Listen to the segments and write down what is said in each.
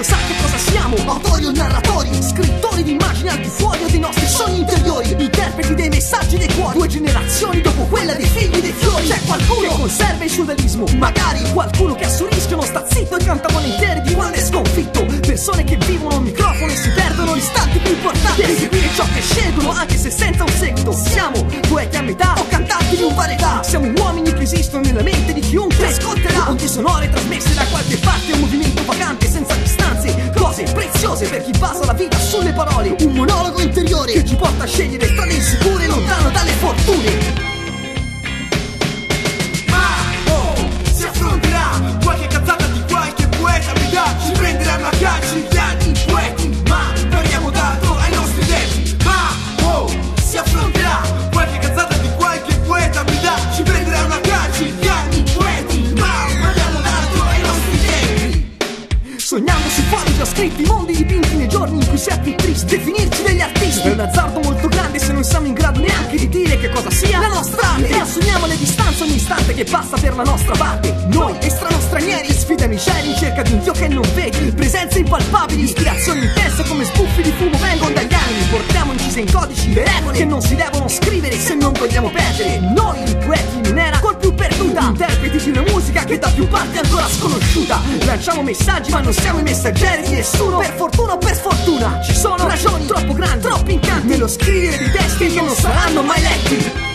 lo sa che cosa siamo. Autori o narratori, scrittori di immagini al di fuori dei nostri sogni interiori. Interpreti dei messaggi dei cuori. Due generazioni dopo quella dei figli dei fiori. C'è qualcuno che conserva il feudalismo Magari qualcuno che a suo rischio non sta zitto E canta volentieri di quando è sconfitto. Persone che vivono al microfono e si perdono istanti più importanti. Per eseguire ciò che scelgono anche se senza un seguito. Siamo poeti a metà o cantanti di un varietà. Siamo uomini che esistono nella mente di chiunque. Ascolterà Onde sonore trasmesse da qualche parte Un movimento distanze Cose preziose per chi basa la vita sulle parole. Un monologo interiore che ci porta a scegliere strade insicure Lontano dalle fortune scritti, mondi dipinti nei giorni in cui si è più triste. Definirci degli artisti è un azzardo molto grande se non siamo in grado neanche di dire che cosa sia la nostra arte. E assumiamo le distanze ogni istante che passa per la nostra parte. Noi, estrano stranieri, sfidano i cieli in cerca di un Dio che non vedi. Presenze impalpabili, ispirazioni intense come sbuffi di fumo vengono dagli animi. Portiamo incise in codici le regole che non si devono scrivere se non vogliamo perdere. Noi, i poeti in un'era perduta Interpreti di una musica che da più parti è ancora sconosciuta. Lanciamo messaggi ma non siamo i messaggeri. Di nessuno Per fortuna o per sfortuna Ci sono ragioni troppo grandi, troppi incanti. Nello scrivere di testi che non saranno mai letti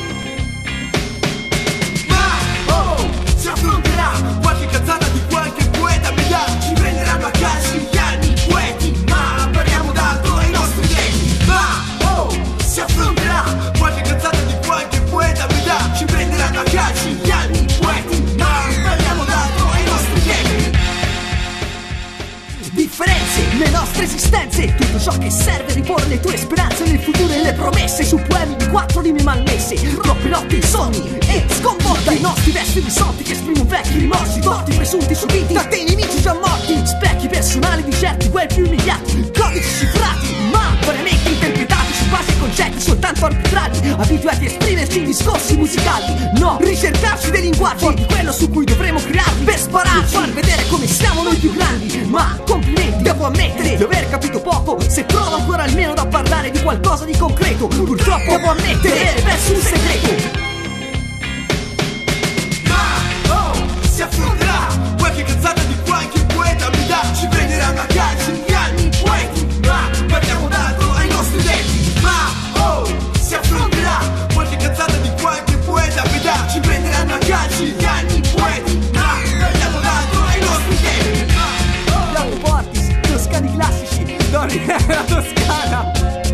Differenze, le nostre esistenze. Tutto ciò che serve a riporre le tue speranze nel futuro e le promesse. Su poemi di quattro rime malmesse Troppe notti sogni e sconvolta. I nostri versi risolti che esprimono vecchi rimorsi Torti presunti subiti da dei nemici già morti. Specchi personali di certi quei più umiliati Codici cifrati ma variamente interpretati Su base ai concetti soltanto arbitrari. Abituati a esprimerci in discorsi musicali No, ricercarci dei linguaggi. Di quello su cui dovremo crearli Per spararci, far vedere come siamo noi più grandi Ma complimenti, devo ammettere di aver capito poco. Se provo ancora almeno da parlare di qualcosa di concreto Purtroppo devo ammettere, è perso un segreto just kinda